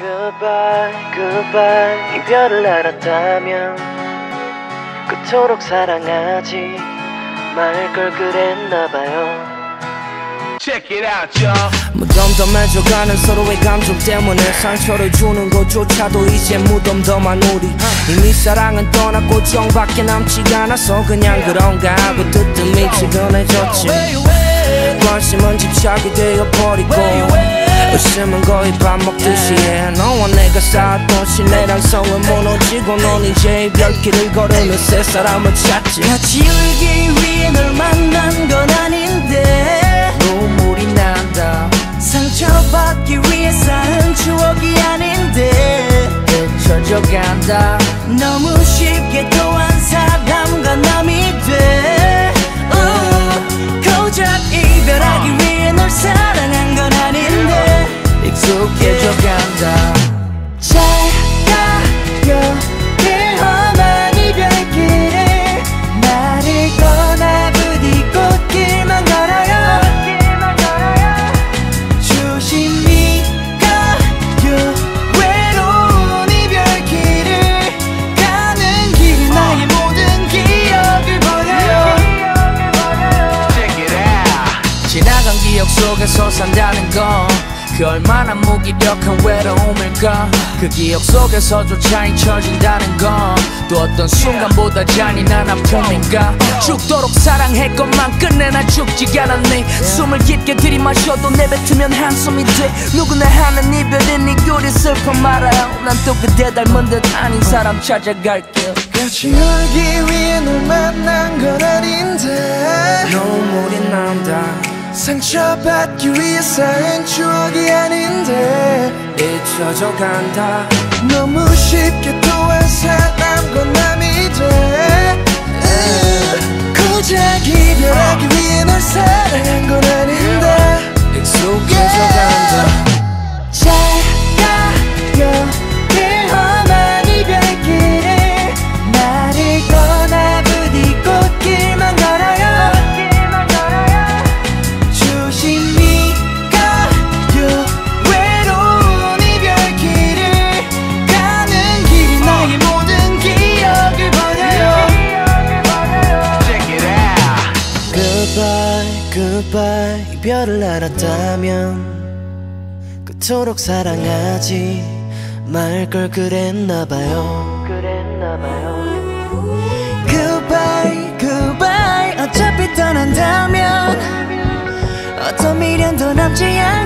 Goodbye, goodbye. 이별을 알았다면 그토록 사랑하지 말 걸 그랬나봐요. Check it out, y'all. 무덤덤해져가는 서로의 감정 때문에 상처를 주는 것조차도 이제 무덤덤한 우리. 이미 사랑은 떠났고 정밖에 남지가 않아서 그냥 그런가 하고 뜨뜻미 지근해졌지 관심은 집착이 되어버리고 웃음은 거의 밥 먹듯이 해. 너와 내가 쌓았던 신뢰랑 성은 무너지고 넌 이제 이별길을 걸으며 새 사람을 찾지. 같이 울기 위해 널 만난 건 아닌데. 눈물이 난다. 상처받기 위해 쌓은 추억이 아닌데. 잊혀져 간다. 너무 쉽게 속에서 산다는 건 그 얼마나 무기력한 외로움일까? 그 기억 속에서조차 잊혀진다는 건 또 어떤 순간보다 잔인한 아픔인가? 죽도록 사랑했건만 끝내 나 죽지 않았네. 숨을 깊게 들이마셔도 내뱉으면 한숨이 돼. 누구나 하는 이별은 이꼴이 슬픔 말아요. 난 또 그대 닮은 듯 아닌 사람 찾아갈게요 같이 울기 위해 널 상처받기 위해 쌓은 추억이 아닌데 잊혀져 간다. 너무 쉽게 또한 사람과 남 Goodbye, goodbye 이별을 알았다면 그토록 사랑하지 말 걸 그랬나봐요. 그랬나봐요. Goodbye, goodbye. 어차피 떠난다면 어떤 미련도 남지 않게